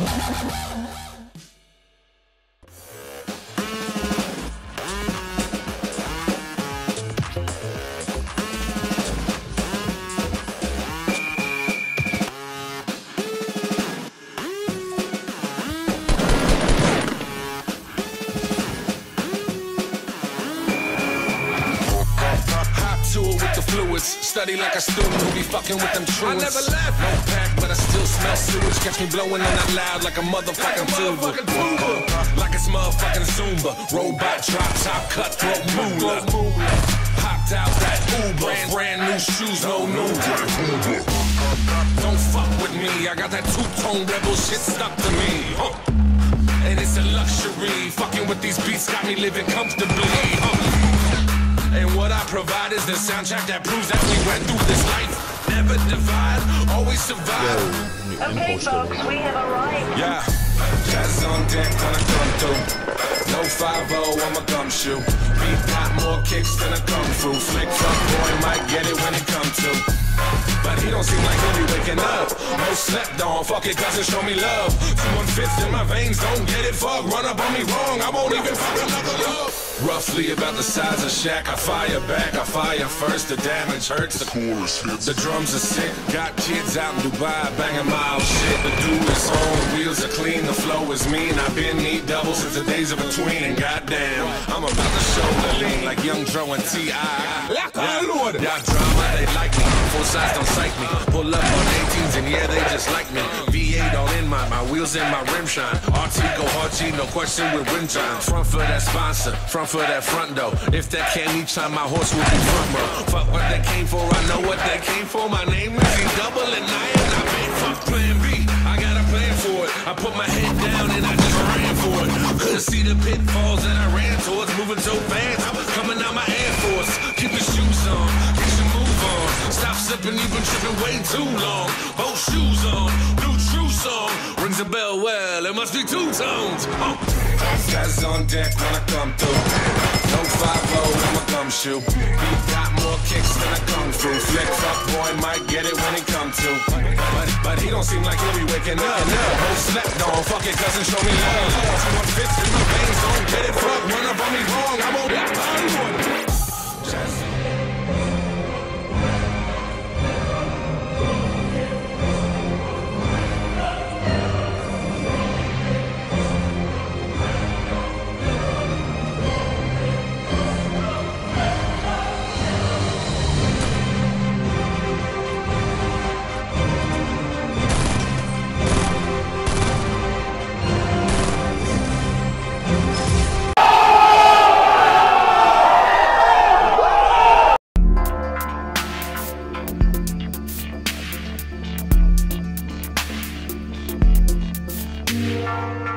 Ha ha ha ha! Study like a student who be fucking with them truants. I never left. No pack, but I still smell sewage. Catch me blowing on that loud like a motherfucking tuba. Uh, like it's motherfucking Zumba. Robot drop top cutthroat moolah. Hopped out that Uber. Brand, brand new shoes, no new. Don't fuck with me. I got that two-tone rebel shit stuck to me. Huh. And it's a luxury. Fucking with these beats got me living comfortably. Huh. And what I provide is the soundtrack that proves that we went through this life. Never divide, always survive. Okay, folks, we have arrived. Yeah. Jazz on deck when I come through. No 5 I'm a gumshoe. Beat got more kicks than a kung fu. He don't seem like he'll be waking up. No slept on, fuck it, cousin, show me love. Two one fifth in my veins, don't get it, fuck. Run up on me wrong, I won't even fuck another love. Roughly about the size of Shaq, I fire back, I fire first. The damage hurts, the chorus hits. The drums are sick, got kids out in Dubai banging mild shit. The dude is on, the wheels are clean, the flow is mean. I've been need double since the days of between, and goddamn, I'm about to show the lean like Young Dro and T.I. Yeah, y'all drama, they like me. Full size don't psych me. Pull up on 18s and yeah, they just like me. V8 all in my, my wheels in my rim shine. RT go hard G, no question with wind chimes. Front for that sponsor, front for that front door. If that can't each time, my horse will be front row. Fuck what they came for, I know what they came for. My name is E double and I am not made for plan B. I got a plan for it. I put my head down and I just ran for it. Couldn't see the pitfalls that I ran towards. Moving so fast, I was coming out my Air Force. Keep Slipping, you've been tripping way too long. Both shoes on, new true song. Rings a bell, well, it must be two tones. Oh. Guys on deck when I come through. No 5 I'm a gumshoe. He got more kicks than a kung fu. Flick fuck boy might get it when he come to. But, but he don't seem like he'll be waking up. Oh, no slept on, fuck it, cousin, show me love. One fits in my veins, don't get it, fuck. Run up on me wrong, I won't. Música